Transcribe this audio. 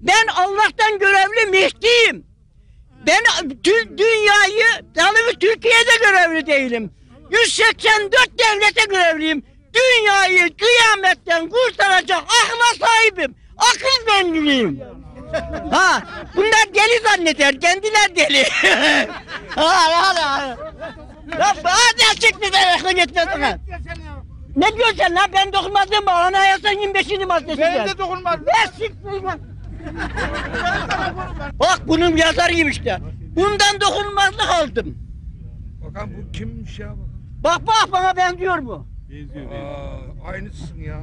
Ben Allah'tan görevli Mehdi'yim. Ben tü- dünyayı, tanımı Türkiye'de görevli değilim. 184 devlete görevliyim. Dünyayı kıyametten kurtaracak akla sahibim. Akıl benliğim. Ha, bunlar deli zanneder, kendiler deli. ha, ha, ha. Ya hadi çık bir de aklı gitmesine. Ne diyorsun sen lan? Ben dokunmadım mı? Anayasa 25. maddesi. Ben de dokunmadım. Ne siktir lan? Bak bunun yazarıyım işte. Bundan dokunmazlık aldım. Bakan bu kimmiş ya? Bak bak bana benziyor mu? Aa, aynısın ya.